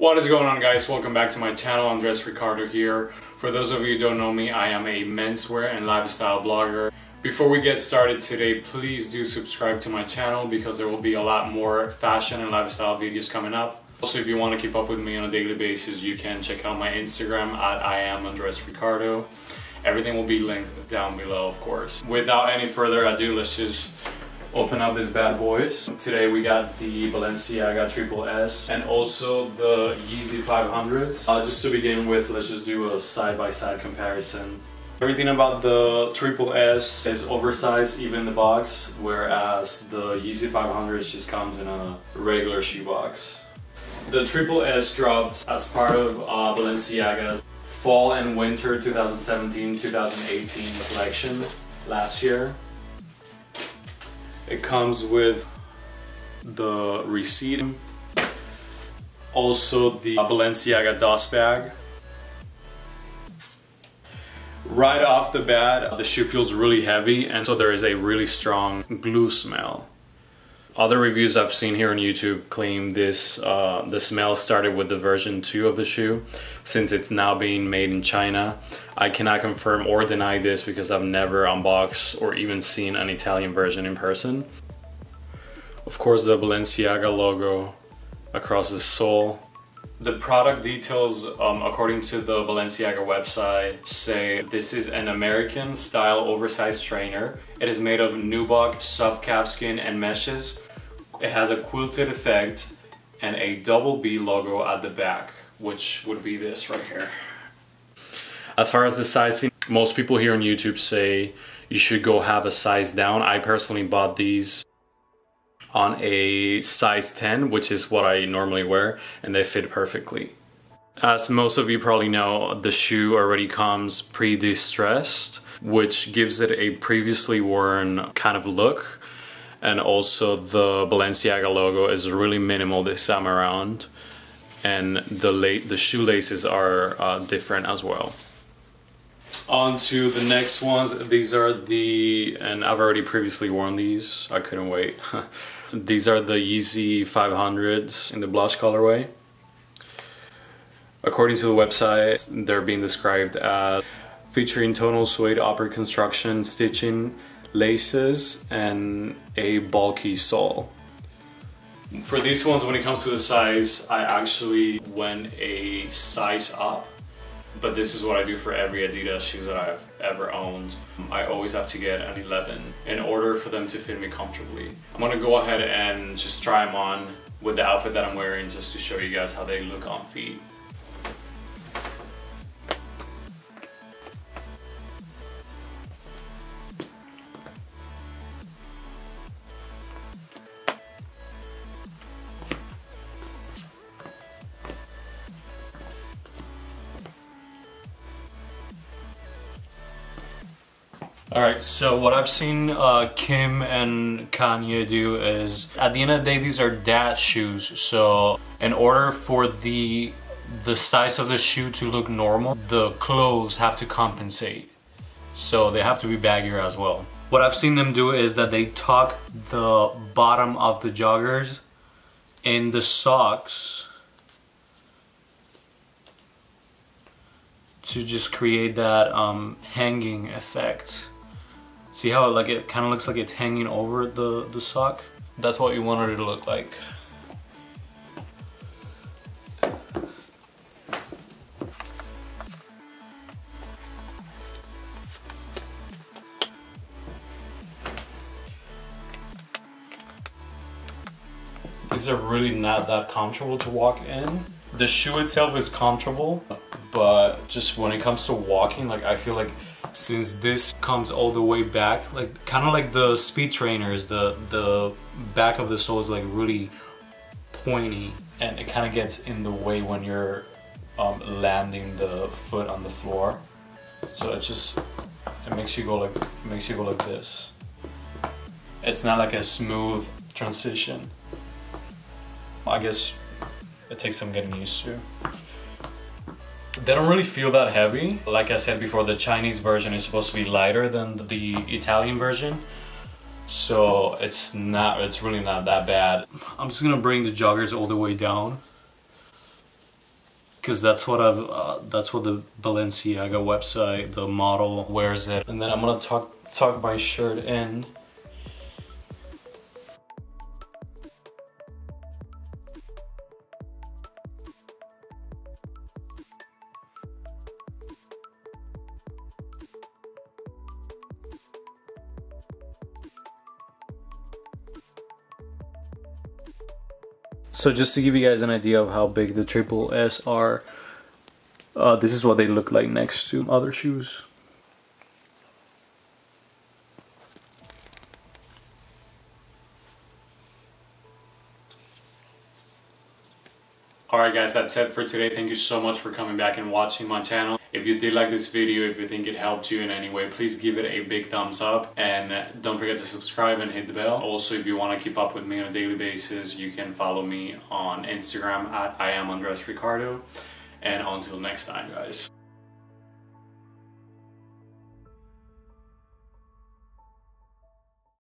What is going on guys? Welcome back to my channel. I'm Andres Ricardo here. For those of you who don't know me, I am a menswear and lifestyle blogger. Before we get started today, please do subscribe to my channel because there will be a lot more fashion and lifestyle videos coming up. Also, if you want to keep up with me on a daily basis, you can check out my Instagram at I am Andres Ricardo. Everything will be linked down below, of course. Without any further ado, let's just open up these bad boys. Today we got the Balenciaga Triple S and also the Yeezy 500s. Uh, just to begin with, let's just do a side-by-side -side comparison. Everything about the Triple S is oversized even the box, whereas the Yeezy 500s just comes in a regular shoebox. The Triple S dropped as part of uh, Balenciaga's Fall and Winter 2017-2018 collection last year. It comes with the receipt, also the Balenciaga dust bag. Right off the bat, the shoe feels really heavy and so there is a really strong glue smell. Other reviews I've seen here on YouTube claim this uh, the smell started with the version 2 of the shoe since it's now being made in China. I cannot confirm or deny this because I've never unboxed or even seen an Italian version in person. Of course the Balenciaga logo across the sole. The product details, um, according to the Balenciaga website, say this is an American style oversized trainer. It is made of nubuck, soft calfskin, and meshes it has a quilted effect and a double B logo at the back, which would be this right here. As far as the sizing, most people here on YouTube say you should go have a size down. I personally bought these on a size 10, which is what I normally wear, and they fit perfectly. As most of you probably know, the shoe already comes pre-distressed, which gives it a previously worn kind of look. And also the Balenciaga logo is really minimal this time around. And the the shoelaces are uh, different as well. On to the next ones. These are the and I've already previously worn these. I couldn't wait these are the Yeezy 500s in the blush colorway according to the website they're being described as featuring tonal suede upper construction stitching laces and a bulky sole. For these ones, when it comes to the size, I actually went a size up, but this is what I do for every Adidas shoe that I've ever owned. I always have to get an 11 in order for them to fit me comfortably. I'm gonna go ahead and just try them on with the outfit that I'm wearing just to show you guys how they look on feet. Alright, so what I've seen uh, Kim and Kanye do is, at the end of the day, these are dad shoes. So in order for the the size of the shoe to look normal, the clothes have to compensate. So they have to be baggier as well. What I've seen them do is that they tuck the bottom of the joggers in the socks to just create that um, hanging effect. See how like it kind of looks like it's hanging over the, the sock? That's what you wanted it to look like. These are really not that comfortable to walk in. The shoe itself is comfortable, but just when it comes to walking, like I feel like since this comes all the way back like kind of like the speed trainers the the back of the sole is like really pointy. And it kind of gets in the way when you're um, landing the foot on the floor. So it just it makes you go like makes you go like this. It's not like a smooth transition. I guess it takes some getting used to they don't really feel that heavy. Like I said before, the Chinese version is supposed to be lighter than the Italian version. So it's not, it's really not that bad. I'm just gonna bring the joggers all the way down. because that's what I've uh, that's what the Balenciaga website the model wears it and then I'm gonna tuck tuck my shirt in So just to give you guys an idea of how big the Triple S are, uh, this is what they look like next to other shoes. Alright guys, that's it for today. Thank you so much for coming back and watching my channel. If you did like this video, if you think it helped you in any way, please give it a big thumbs up and uh, don't forget to subscribe and hit the bell. Also, if you want to keep up with me on a daily basis, you can follow me on Instagram at I am Andres Ricardo. And until next time, guys.